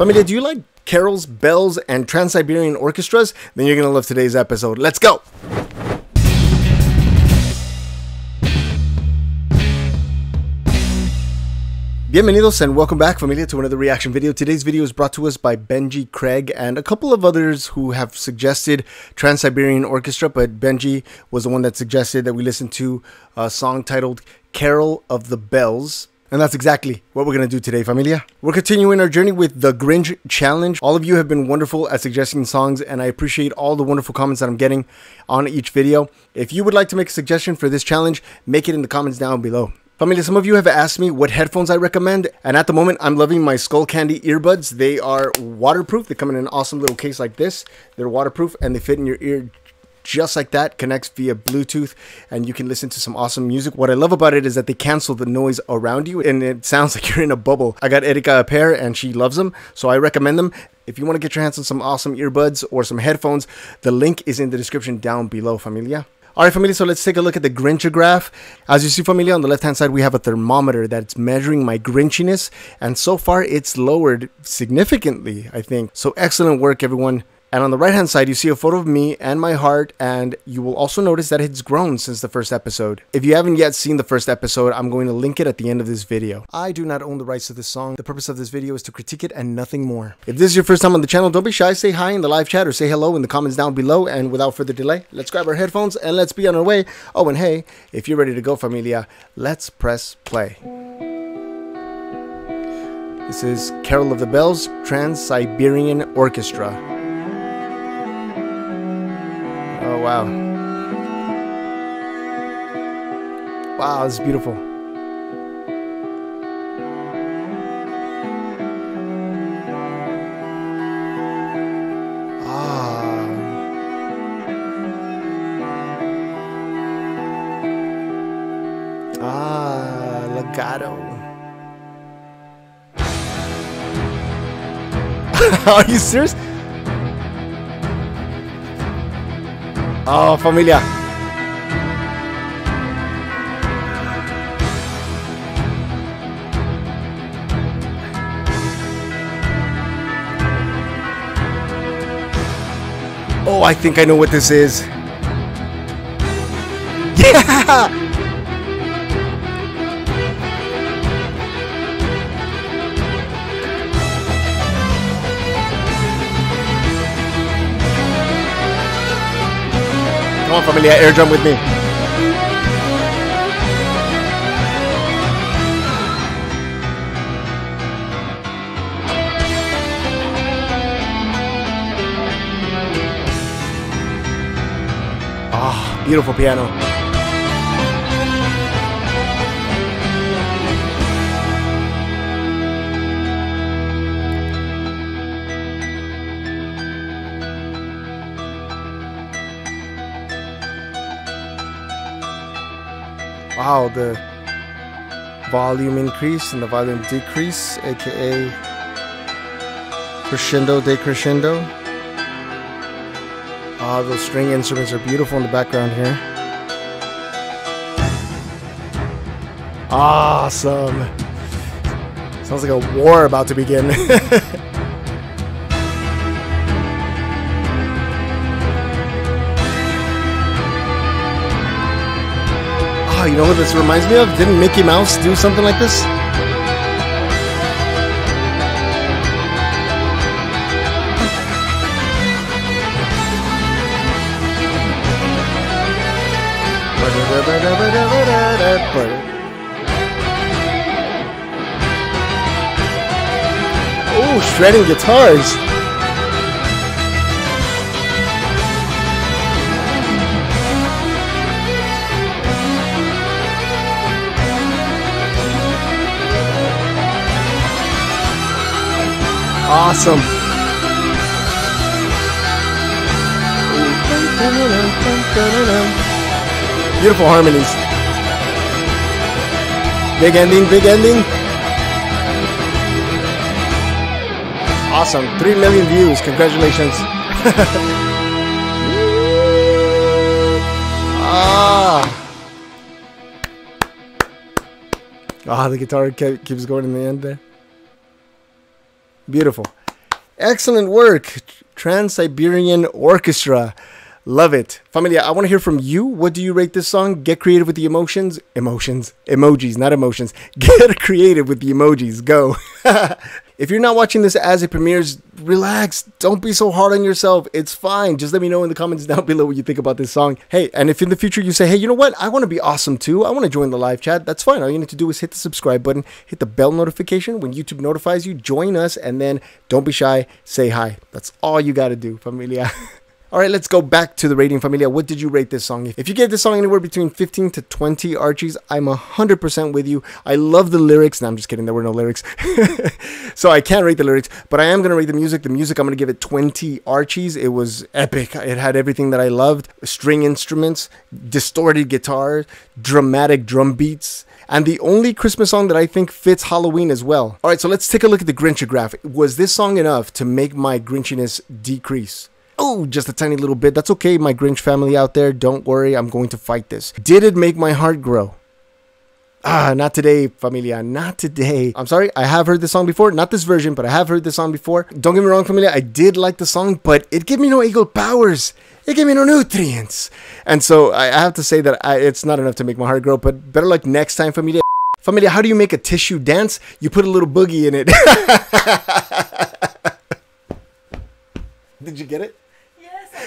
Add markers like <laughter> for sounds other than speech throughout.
Familia, do you like carols, bells, and Trans Siberian orchestras? Then you're going to love today's episode. Let's go! Bienvenidos and welcome back, familia, to another reaction video. Today's video is brought to us by Benji Craig and a couple of others who have suggested Trans Siberian Orchestra, but Benji was the one that suggested that we listen to a song titled Carol of the Bells. And that's exactly what we're going to do today, familia. We're continuing our journey with the Grinch Challenge. All of you have been wonderful at suggesting songs, and I appreciate all the wonderful comments that I'm getting on each video. If you would like to make a suggestion for this challenge, make it in the comments down below. Familia, some of you have asked me what headphones I recommend, and at the moment, I'm loving my Skullcandy earbuds. They are waterproof. They come in an awesome little case like this. They're waterproof, and they fit in your ear just like that, connects via Bluetooth, and you can listen to some awesome music. What I love about it is that they cancel the noise around you, and it sounds <laughs> like you're in a bubble. I got Erika a pair, and she loves them, so I recommend them. If you want to get your hands on some awesome earbuds or some headphones, the link is in the description down below, familia. All right, familia, so let's take a look at the Grinchograph. As you see, familia, on the left-hand side, we have a thermometer that's measuring my Grinchiness, and so far, it's lowered significantly, I think. So excellent work, everyone. And on the right hand side, you see a photo of me and my heart, and you will also notice that it's grown since the first episode. If you haven't yet seen the first episode, I'm going to link it at the end of this video. I do not own the rights to this song. The purpose of this video is to critique it and nothing more. If this is your first time on the channel, don't be shy. Say hi in the live chat or say hello in the comments down below. And without further delay, let's grab our headphones and let's be on our way. Oh, and hey, if you're ready to go, familia, let's press play. This is Carol of the Bells Trans Siberian Orchestra. Wow. Wow, this is beautiful. Ah. Ah, legato. <laughs> Are you serious? Oh, familia. Oh, I think I know what this is. Yeah! Come on, familia, air drum with me. Ah, oh, beautiful piano. Wow, the volume increase and the volume decrease, aka crescendo decrescendo. Ah, those string instruments are beautiful in the background here. Awesome. Sounds like a war about to begin. <laughs> Oh, you know what this reminds me of? Didn't Mickey Mouse do something like this? Oh, shredding guitars. Awesome. Beautiful harmonies. Big ending, big ending. Awesome. 3 million views. Congratulations. <laughs> ah. Ah, the guitar keeps going in the end there. Beautiful. Excellent work, Trans Siberian Orchestra. Love it. Familia, I want to hear from you. What do you rate this song? Get creative with the emotions. Emotions. Emojis, not emotions. <laughs> Get creative with the emojis. Go. <laughs> if you're not watching this as it premieres, relax. Don't be so hard on yourself. It's fine. Just let me know in the comments <laughs> down below what you think about this song. Hey, and if in the future you say, hey, you know what? I want to be awesome too. I want to join the live chat. That's fine. All you need to do is hit the subscribe button, hit the bell notification. When YouTube notifies you, join us, and then don't be shy. Say hi. That's all you got to do, familia. <laughs> All right, let's go back to the rating, familia. What did you rate this song? If you gave this song anywhere between 15 to 20 Archies, I'm 100% with you. I love the lyrics. No, I'm just kidding. There were no lyrics. <laughs> so I can't rate the lyrics, but I am going to rate the music. The music, I'm going to give it 20 Archies. It was epic. It had everything that I loved string instruments, distorted guitar, dramatic drum beats and the only Christmas song that I think fits Halloween as well. All right, so let's take a look at the Grinchograph. Was this song enough to make my Grinchiness decrease? Oh, just a tiny little bit. That's okay, my Grinch family out there. Don't worry, I'm going to fight this. Did it make my heart grow? Ah, not today, familia. Not today. I'm sorry, I have heard this song before. Not this version, but I have heard this song before. Don't get me wrong, familia. I did like the song, but it gave me no eagle powers. It gave me no nutrients. And so I have to say that I, it's not enough to make my heart grow, but better luck next time, familia. Familia, how do you make a tissue dance? You put a little boogie in it. <laughs> Did you get it?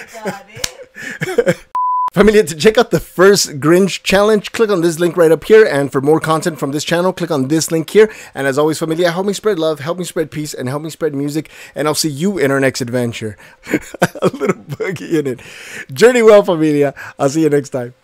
<laughs> Familia, to check out the first Grinch challenge, click on this link right up here. And for more content from this channel, click on this link here. And as always, Familia, help me spread love, help me spread peace, and help me spread music. And I'll see you in our next adventure. <laughs> A little boogie in it. Journey well, Familia. I'll see you next time.